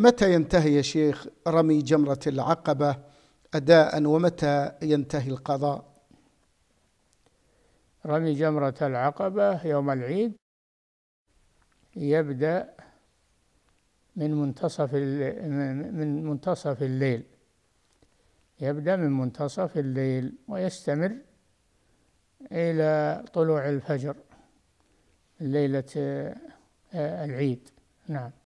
متى ينتهي يا شيخ رمي جمرة العقبة أداء ومتى ينتهي القضاء؟ رمي جمرة العقبة يوم العيد يبدأ من منتصف من منتصف الليل. يبدأ من منتصف الليل ويستمر إلى طلوع الفجر ليلة آه، العيد. نعم.